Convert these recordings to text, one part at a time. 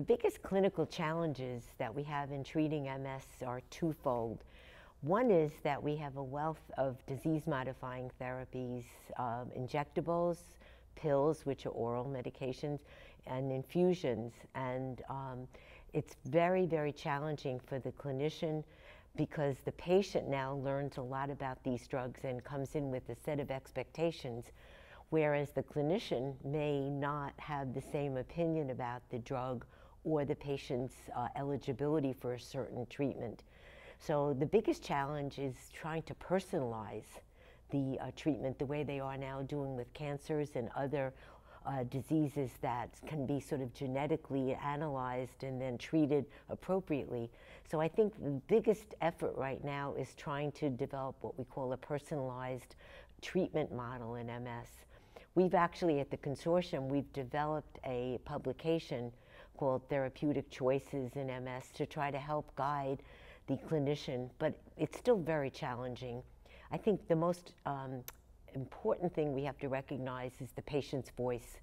The biggest clinical challenges that we have in treating MS are twofold. One is that we have a wealth of disease modifying therapies, um, injectables, pills, which are oral medications, and infusions. And um, it's very, very challenging for the clinician because the patient now learns a lot about these drugs and comes in with a set of expectations, whereas the clinician may not have the same opinion about the drug or the patient's uh, eligibility for a certain treatment. So the biggest challenge is trying to personalize the uh, treatment the way they are now doing with cancers and other uh, diseases that can be sort of genetically analyzed and then treated appropriately. So I think the biggest effort right now is trying to develop what we call a personalized treatment model in MS. We've actually, at the consortium, we've developed a publication called Therapeutic Choices in MS to try to help guide the clinician, but it's still very challenging. I think the most um, important thing we have to recognize is the patient's voice.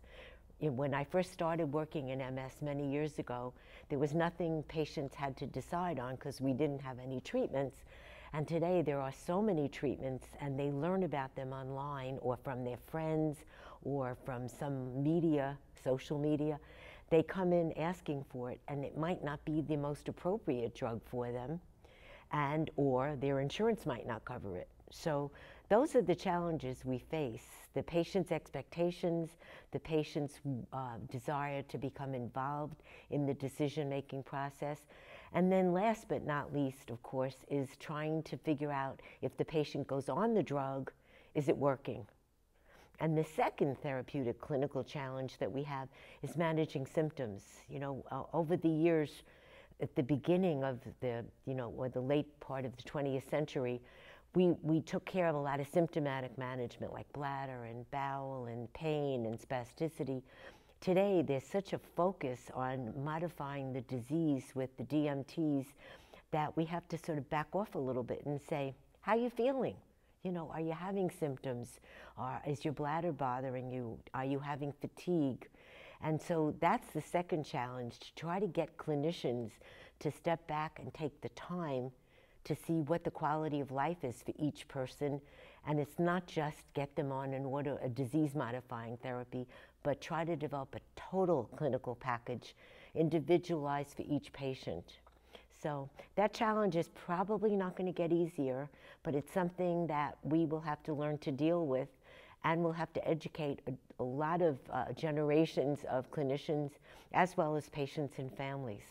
When I first started working in MS many years ago, there was nothing patients had to decide on because we didn't have any treatments. And today there are so many treatments and they learn about them online or from their friends or from some media, social media they come in asking for it and it might not be the most appropriate drug for them and or their insurance might not cover it. So those are the challenges we face. The patient's expectations, the patient's uh, desire to become involved in the decision-making process. And then last but not least, of course, is trying to figure out if the patient goes on the drug, is it working? And the second therapeutic clinical challenge that we have is managing symptoms. You know, uh, over the years, at the beginning of the, you know, or the late part of the 20th century, we, we took care of a lot of symptomatic management like bladder and bowel and pain and spasticity. Today, there's such a focus on modifying the disease with the DMTs that we have to sort of back off a little bit and say, how are you feeling? You know, are you having symptoms? Or is your bladder bothering you? Are you having fatigue? And so that's the second challenge to try to get clinicians to step back and take the time to see what the quality of life is for each person. And it's not just get them on an order, a disease modifying therapy, but try to develop a total clinical package individualized for each patient. So that challenge is probably not going to get easier, but it's something that we will have to learn to deal with and we'll have to educate a, a lot of uh, generations of clinicians as well as patients and families.